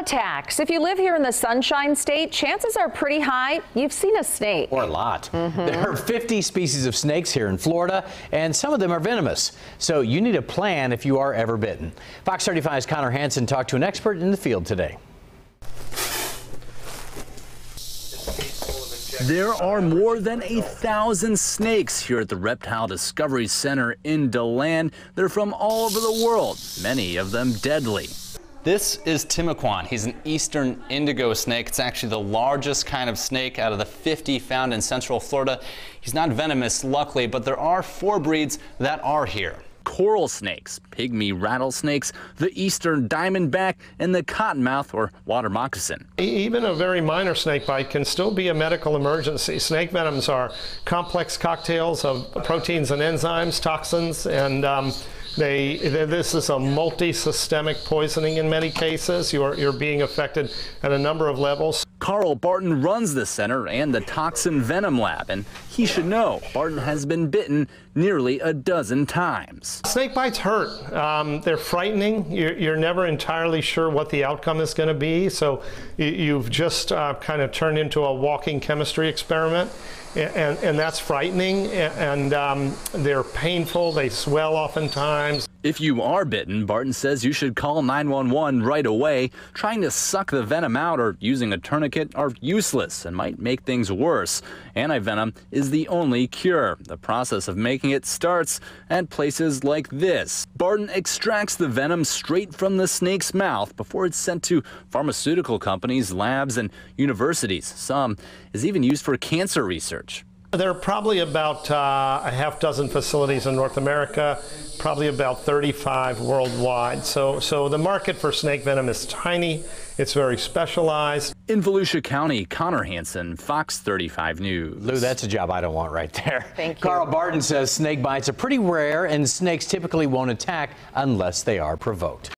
Attacks. If you live here in the Sunshine State, chances are pretty high you've seen a snake. Or a lot. Mm-hmm. There are 50 species of snakes here in Florida, and some of them are venomous. So you need a plan if you are ever bitten. Fox 35's Connor Hansen talked to an expert in the field today. There are more than a thousand snakes here at the Reptile Discovery Center in DeLand. They're from all over the world, many of them deadly. This is Timucuan. He's an eastern indigo snake. It's actually the largest kind of snake out of the 50 found in central Florida. He's not venomous, luckily, but there are four breeds that are here coral snakes, pygmy rattlesnakes, the eastern diamondback, and the cottonmouth or water moccasin. Even a very minor snake bite can still be a medical emergency. Snake venoms are complex cocktails of proteins and enzymes, toxins, and um, they, this is a multi-systemic poisoning in many cases. You're, you're being affected at a number of levels. Carl Barden runs the center and the Toxin Venom Lab, and he should know Barden has been bitten nearly a dozen times. Snake bites hurt. Um, they're frightening. You're, you're, never entirely sure what the outcome is going to be, so you, have just uh, kind of turned into a walking chemistry experiment. And, and, that's frightening, and um, they're painful, they swell oftentimes. If you are bitten, Barden says you should call 911 right away. Trying to suck the venom out or using a tourniquet are useless and might make things worse. Antivenom is the only cure. The process of making it starts at places like this. Barden extracts the venom straight from the snake's mouth before it's sent to pharmaceutical companies, labs, and universities. Some is even used for cancer research. There are probably about uh, a half dozen facilities in North America, probably about 35 worldwide. So, so the market for snake venom is tiny. It's very specialized. In Volusia County, Connor Hansen, Fox 35 News. Lou, that's a job I don't want right there. Thank you. Carl Barden says snake bites are pretty rare and snakes typically won't attack unless they are provoked.